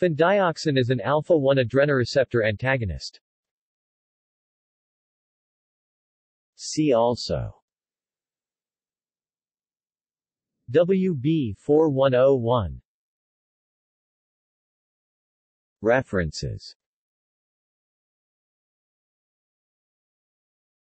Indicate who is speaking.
Speaker 1: Fendioxin is an alpha-1 adrenoreceptor antagonist.
Speaker 2: See also
Speaker 1: WB 4101
Speaker 2: References